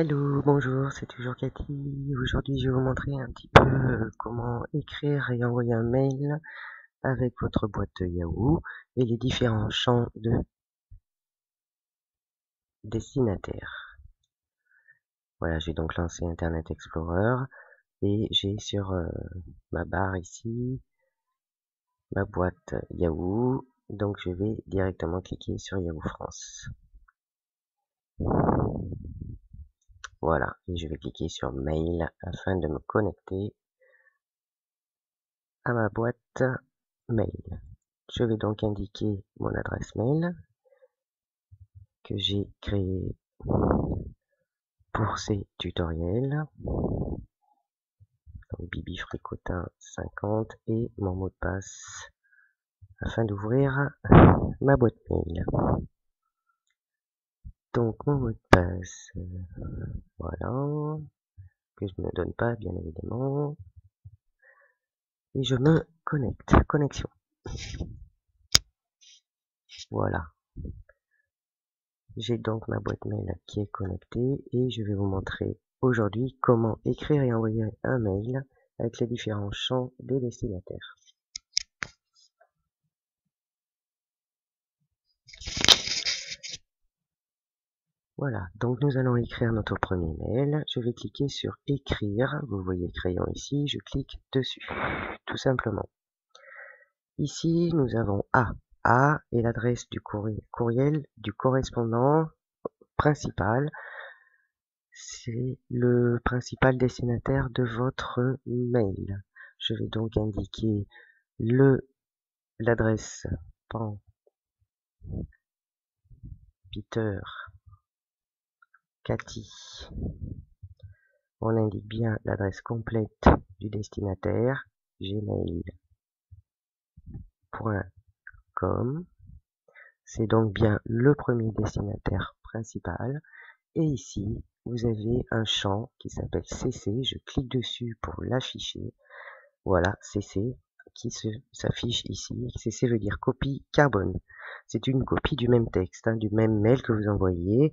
Hello, bonjour, c'est toujours Cathy. Aujourd'hui, je vais vous montrer un petit peu euh, comment écrire et envoyer un mail avec votre boîte Yahoo et les différents champs de destinataire. Voilà, j'ai donc lancé Internet Explorer et j'ai sur euh, ma barre ici ma boîte Yahoo. Donc je vais directement cliquer sur Yahoo France. Voilà, et je vais cliquer sur Mail afin de me connecter à ma boîte mail. Je vais donc indiquer mon adresse mail que j'ai créée pour ces tutoriels. Donc Bibi Fricotin 50 et mon mot de passe afin d'ouvrir ma boîte mail. Donc mon mot de passe, voilà, que je ne donne pas bien évidemment. Et je me connecte, connexion. Voilà. J'ai donc ma boîte mail qui est connectée et je vais vous montrer aujourd'hui comment écrire et envoyer un mail avec les différents champs des destinataires. Voilà, donc nous allons écrire notre premier mail. Je vais cliquer sur écrire. Vous voyez le crayon ici, je clique dessus, tout simplement. Ici, nous avons A. A est l'adresse du courriel du correspondant principal. C'est le principal destinataire de votre mail. Je vais donc indiquer le l'adresse Peter On indique bien l'adresse complète du destinataire gmail.com. C'est donc bien le premier destinataire principal. Et ici, vous avez un champ qui s'appelle CC. Je clique dessus pour l'afficher. Voilà, CC qui s'affiche ici. CC veut dire copie carbone. C'est une copie du même texte, hein, du même mail que vous envoyez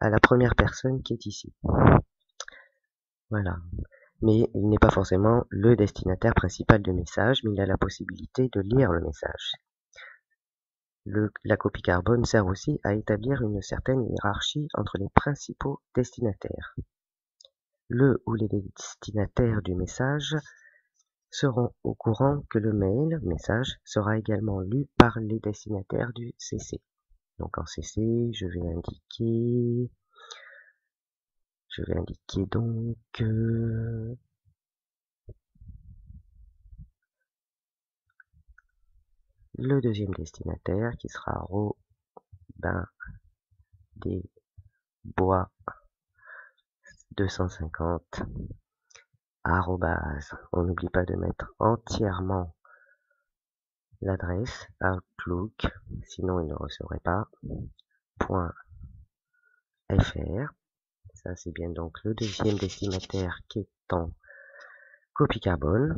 à la première personne qui est ici. Voilà. Mais il n'est pas forcément le destinataire principal du message, mais il a la possibilité de lire le message. la copie carbone sert aussi à établir une certaine hiérarchie entre les principaux destinataires. Le ou les destinataires du message seront au courant que le mail, message, sera également lu par les destinataires du CC. Donc en CC, je vais indiquer, je vais indiquer donc euh, le deuxième destinataire qui sera Robin des Bois 250 arrobase. On n'oublie pas de mettre entièrement l'adresse Outlook, sinon il ne recevrait pas, .fr. Ça c'est bien donc le deuxième destinataire qui est en copie carbone.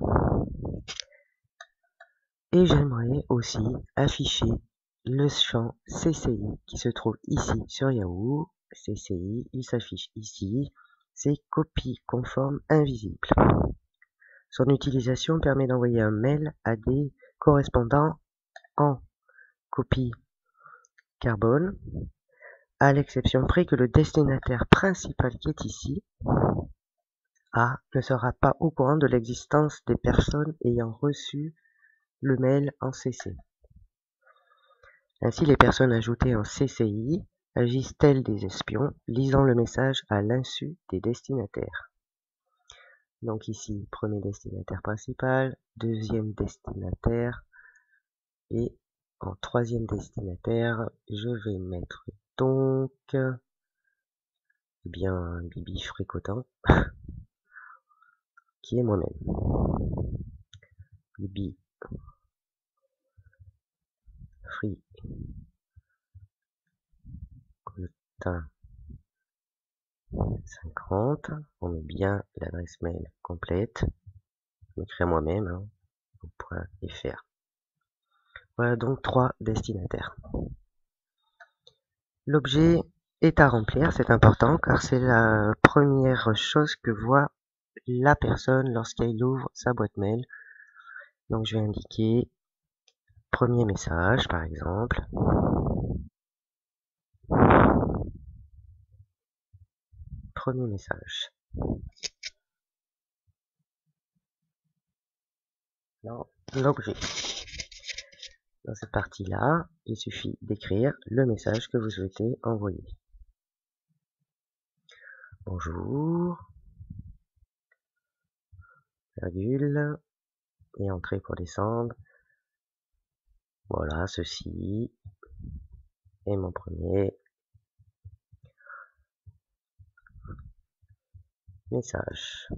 Et j'aimerais aussi afficher le champ CCI qui se trouve ici sur Yahoo. CCI, il s'affiche ici. C'est copie conforme invisible. Son utilisation permet d'envoyer un mail à des correspondant en copie carbone, à l'exception près que le destinataire principal qui est ici, A, ne sera pas au courant de l'existence des personnes ayant reçu le mail en CC. Ainsi, les personnes ajoutées en CCI agissent telles des espions, lisant le message à l'insu des destinataires? Donc ici, premier destinataire principal, deuxième destinataire, et en troisième destinataire, je vais mettre donc, eh bien, Bibi Fricotin, qui est moi-même. Bibi Fricotin 50, on met bien l'adresse mail complète, je m'écris moi-même, hein, .fr. Voilà donc trois destinataires. L'objet est à remplir, c'est important car c'est la première chose que voit la personne lorsqu'elle ouvre sa boîte mail. Donc je vais indiquer premier message par exemple. Premier message. l'objet. Dans cette partie-là, il suffit d'écrire le message que vous souhaitez envoyer. Bonjour, virgule, et entrée pour descendre. Voilà, ceci est mon premier message.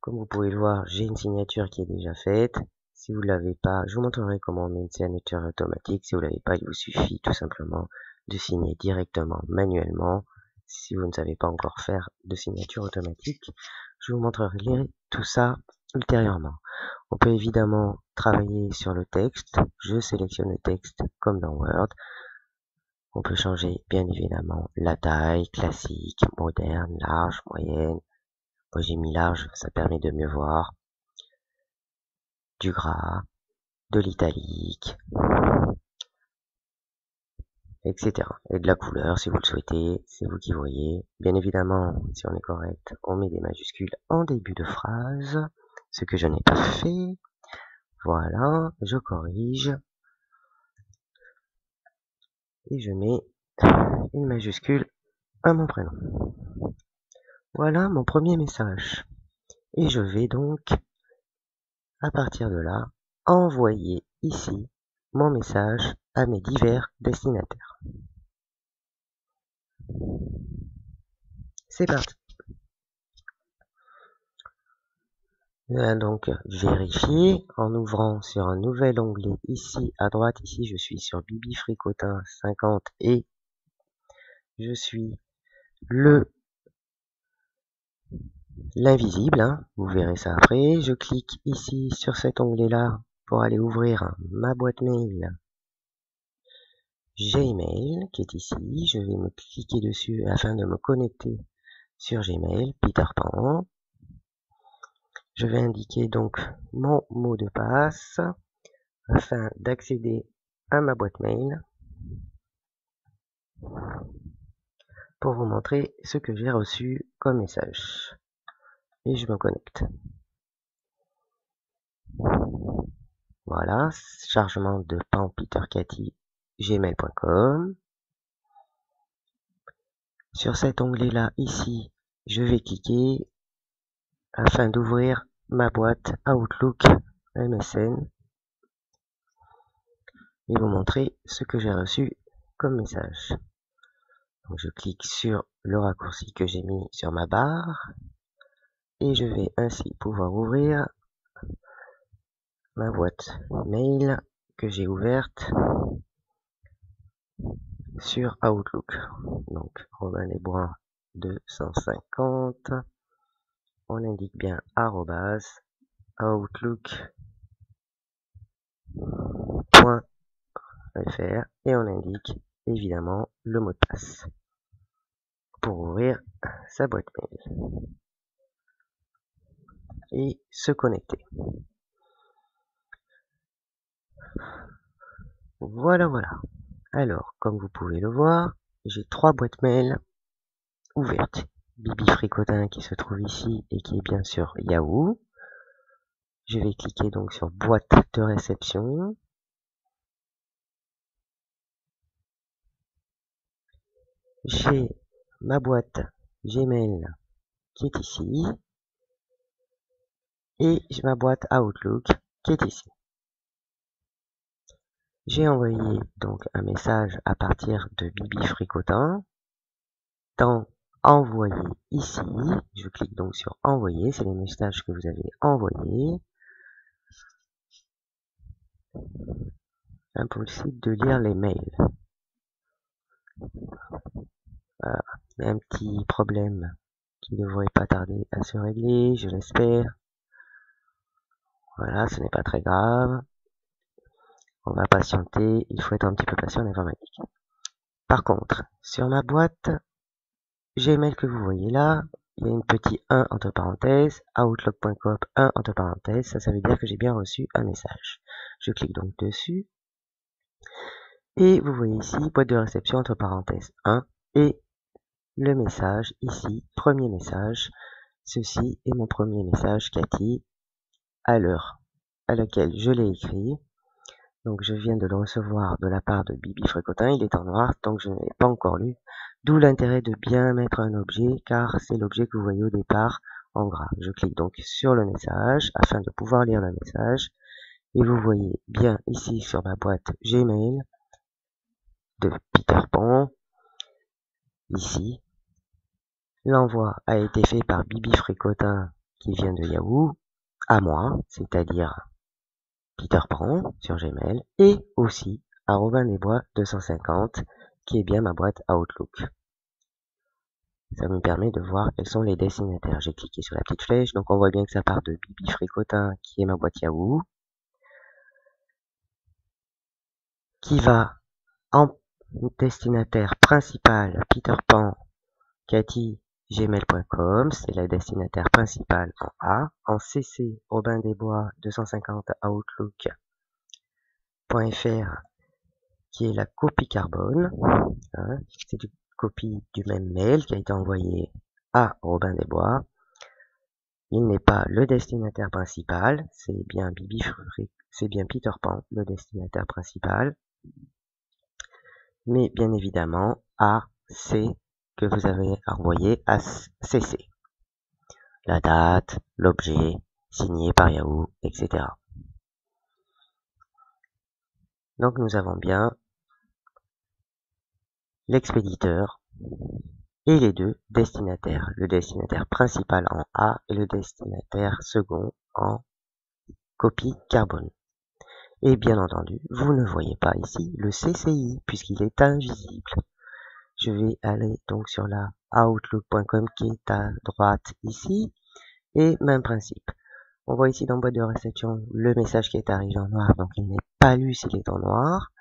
Comme vous pouvez le voir, j'ai une signature qui est déjà faite. Si vous ne l'avez pas, je vous montrerai comment on met une signature automatique. Si vous ne l'avez pas, il vous suffit tout simplement de signer directement manuellement. Si vous ne savez pas encore faire de signature automatique, je vous montrerai tout ça ultérieurement. On peut évidemment travailler sur le texte. Je sélectionne le texte comme dans Word. On peut changer bien évidemment la taille, classique, moderne, large, moyenne, j'ai mis large, ça permet de mieux voir. Du gras, de l'italique, etc. Et de la couleur si vous le souhaitez, c'est vous qui voyez. Bien évidemment, si on est correct, on met des majuscules en début de phrase, ce que je n'ai pas fait. Voilà, je corrige. Et je mets une majuscule à mon prénom. Voilà mon premier message. Et je vais donc, à partir de là, envoyer ici mon message à mes divers destinataires. C'est parti. Vais donc vérifier en ouvrant sur un nouvel onglet ici à droite. Ici, je suis sur Bibi Fricotin 50 et je suis le l'invisible, hein. vous verrez ça après. Je clique ici sur cet onglet-là pour aller ouvrir ma boîte mail Gmail qui est ici. Je vais me cliquer dessus afin de me connecter sur Gmail, Peter Pan. Je vais indiquer donc mon mot de passe afin d'accéder à ma boîte mail pour vous montrer ce que j'ai reçu comme message et je me connecte. Voilà, chargement de panpetercathy gmail.com. Sur cet onglet-là, ici, je vais cliquer afin d'ouvrir ma boîte Outlook MSN et vous montrer ce que j'ai reçu comme message. Je clique sur le raccourci que j'ai mis sur ma barre et je vais ainsi pouvoir ouvrir ma boîte mail que j'ai ouverte sur Outlook. Donc Robin Lesbrun 250. On indique bien outlook.fr et on indique évidemment le mot de passe pour ouvrir sa boîte mail et se connecter. Voilà, voilà. Alors, comme vous pouvez le voir, j'ai trois boîtes mail ouvertes. Bibi Fricotin qui se trouve ici et qui est bien sûr Yahoo. Je vais cliquer donc sur boîte de réception. J'ai ma boîte Gmail qui est ici et ma boîte Outlook qui est ici. J'ai envoyé donc un message à partir de Bibi Fricotin. Dans envoyer ici, je clique donc sur envoyer, c'est les messages que vous avez envoyés. Impossible de lire les mails. Voilà. Un petit problème qui ne devrait pas tarder à se régler, je l'espère. Voilà, ce n'est pas très grave. On va patienter, il faut être un petit peu patient en informatique. Par contre, sur ma boîte Gmail que vous voyez là, il y a une petite 1 entre parenthèses, outlook.com 1 entre parenthèses, ça, ça veut dire que j'ai bien reçu un message. Je clique donc dessus, et vous voyez ici, boîte de réception entre parenthèses 1, et le message ici, premier message, ceci est mon premier message Cathy, à l'heure à laquelle je l'ai écrit, donc je viens de le recevoir de la part de Bibi Frécotin, il est en noir, que je ne l'ai pas encore lu, d'où l'intérêt de bien mettre un objet, car c'est l'objet que vous voyez au départ en gras. Je clique donc sur le message, afin de pouvoir lire le message, et vous voyez bien ici sur ma boîte Gmail de Peter Pan, ici, l'envoi a été fait par Bibi Frécotin qui vient de Yahoo, à moi, c'est-à-dire Peter Pan sur Gmail et aussi à Robin des Bois 250 est bien ma boîte Outlook. Ça me permet de voir quels sont les destinataires. J'ai cliqué sur la petite flèche, donc on voit bien que ça part de Bibi Fricotin qui est ma boîte Yahoo, qui va en destinataire principal Peter Pan, Cathy gmail.com, c'est la destinataire principale en A. En CC, Robin des Bois 250 Outlook.fr, qui est la copie carbone. Hein, c'est une copie du même mail qui a été envoyé à Robin des Bois. Il n'est pas le destinataire principal, c'est bien Bibi c'est bien Peter Pan, le destinataire principal. Mais bien évidemment, A, C, que vous avez envoyé à CC. La date, l'objet, signé par Yahoo, etc. Donc nous avons bien l'expéditeur et les deux destinataires. Le destinataire principal en A et le destinataire second en copie carbone. Et bien entendu, vous ne voyez pas ici le CCI puisqu'il est invisible je vais aller donc sur la outlook.com qui est à droite ici et même principe. On voit ici dans boîte de réception le message qui est arrivé en noir, donc il n'est pas lu s'il est en noir.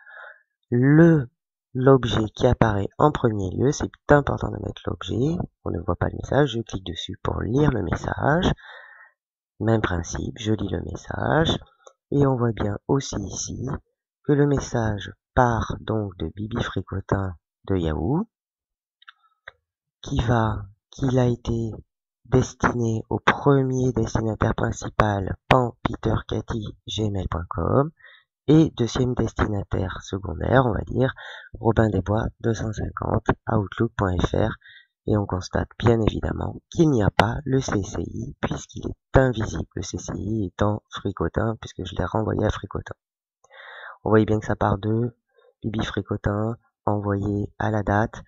Le l'objet qui apparaît en premier lieu, c'est important de mettre l'objet. On ne voit pas le message, je clique dessus pour lire le message. Même principe, je lis le message. Et on voit bien aussi ici que le message part donc de Bibi Fricotin de Yahoo, qui va, qu'il a été destiné au premier destinataire principal pan peter gmail.com et deuxième destinataire secondaire, on va dire, Robin des Bois 250 outlook.fr et on constate bien évidemment qu'il n'y a pas le CCI puisqu'il est invisible, le CCI étant Fricotin puisque je l'ai renvoyé à Fricotin. On voyait bien que ça part de Bibi Fricotin, envoyé à la date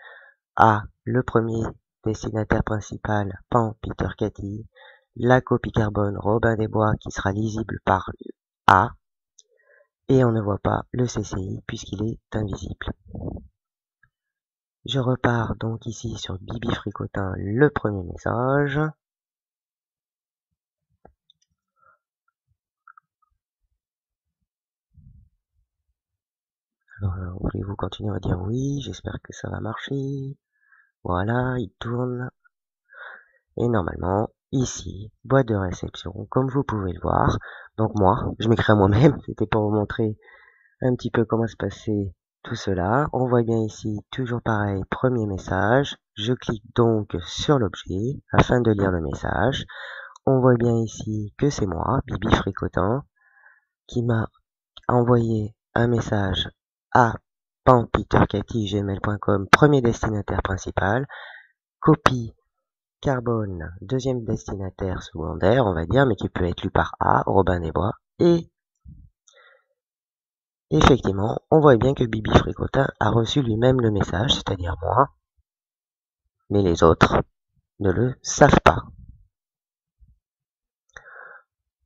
à le premier destinataire principal Pan Peter Cathy, la copie carbone Robin des Bois qui sera lisible par A, et on ne voit pas le CCI puisqu'il est invisible. Je repars donc ici sur Bibi Fricotin, le premier message. Alors, euh, voulez-vous continuer à dire oui? J'espère que ça va marcher. Voilà, il tourne. Et normalement, ici, boîte de réception, comme vous pouvez le voir. Donc moi, je m'écris à moi-même, c'était pour vous montrer un petit peu comment se passait tout cela. On voit bien ici, toujours pareil, premier message. Je clique donc sur l'objet afin de lire le message. On voit bien ici que c'est moi, Bibi Fricotin, qui m'a envoyé un message à gmail.com premier destinataire principal, copie carbone, deuxième destinataire secondaire, on va dire, mais qui peut être lu par A, Robin des Bois, et effectivement, on voit bien que Bibi Fricotin a reçu lui-même le message, c'est-à-dire moi, mais les autres ne le savent pas.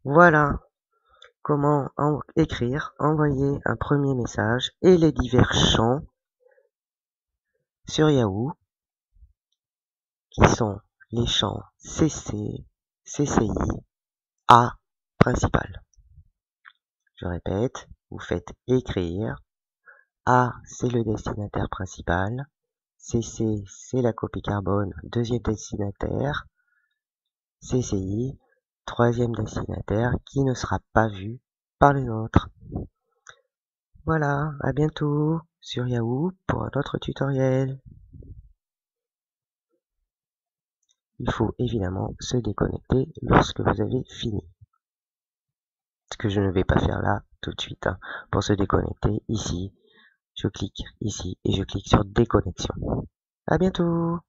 Voilà comment écrire, envoyer un premier message et les divers champs sur Yahoo qui sont les champs CC, CCI, A principal. Je répète, vous faites écrire. A, c'est le destinataire principal. CC, c'est la copie carbone, deuxième destinataire. CCI, troisième destinataire qui ne sera pas vu par les autres. Voilà, à bientôt sur Yahoo pour un autre tutoriel. Il faut évidemment se déconnecter lorsque vous avez fini. Ce que je ne vais pas faire là tout de suite. Hein. Pour se déconnecter, ici, je clique ici et je clique sur déconnexion. À bientôt